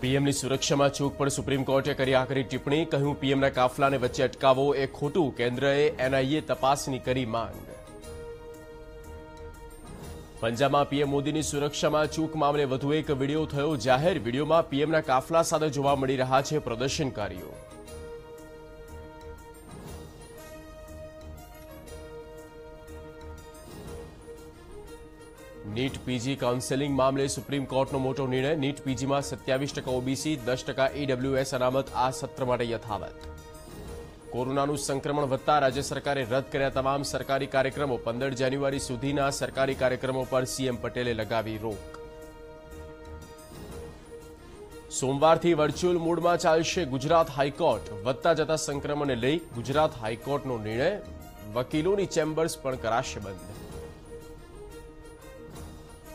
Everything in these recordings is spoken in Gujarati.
પીએમની સુરક્ષામાં ચૂક પર સુપ્રીમ કોર્ટે કરી આકરી ટિપ્પણી, કહ્યું પીએમના કાફલાને વચ્ચે અટકાવવો એ ખોટું, કેન્દ્રએ એનઆઈએ તપાસની કરી માંગ. પંજાબમાં પીએમ મોદીની સુરક્ષામાં ચૂક મામલે વધુ એક વીડિયો થયો જાહેર, વિડીયોમાં પીએમના કાફલા સાથે જોવા મળી રહ્યા છે પ્રદર્શનકારીઓ. નીટ પીજી કાઉન્સેલિંગ મામલે સુપ્રીમ કોર્ટનો મોટો નિર્ણય. નીટ પીજીમાં સત્યાવીસ ટકા ઓબીસી, દસ ટકા ઈડબ્લ્યુએસ અનામત. આ સત્ર માટે યથાવત. કોરોનાનું સંક્રમણ વધતા રાજ્ય સરકારે રદ કર્યા તમામ સરકારી કાર્યક્રમો. પંદર જાન્યુઆરી સુધીના સરકારી કાર્યક્રમો પર સીએમ પટેલે લગાવી રોક. સોમવારથી વર્ચ્યુઅલ મોડમાં ચાલશે ગુજરાત હાઈકોર્ટ. વધતા જતા સંક્રમણને લઈ ગુજરાત હાઈકોર્ટનો નિર્ણય. વકીલોની ચેમ્બર્સ પણ કરાશે બંધ.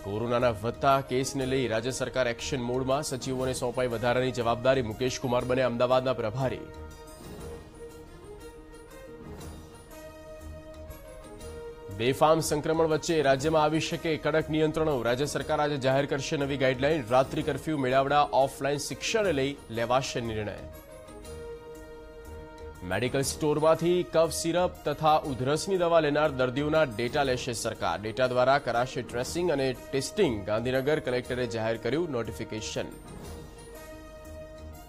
કોરોનાના વધતા કેસને લઈ રાજ્ય સરકાર એક્શન મોડમાં સચિવોને સોંપાઈ વધારાની જવાબદારી મુકેશ કુમાર બને અમદાવાદના પ્રભારી. બેફામ સંક્રમણ વચ્ચે રાજ્યમાં આવી શકે કડક નિયંત્રણો. રાજ્ય સરકાર આજે જાહેર કરશે નવી ગાઈડલાઈન. રાત્રિ કરફ્યુ મેળાવડા ઓફલાઈન શિક્ષણને લઈ લેવાશે નિર્ણય. મેડિકલ સ્ટોરમાંથી કફ સિરપ તથા ઉધરસની દવા લેનાર દર્દીઓના ડેટા લેશે સરકાર. ડેટા દ્વારા કરાશે ટ્રેસિંગ અને ટેસ્ટિંગ. ગાંધીનગર કલેક્ટરે જાહેર કર્યું નોટિફિકેશન.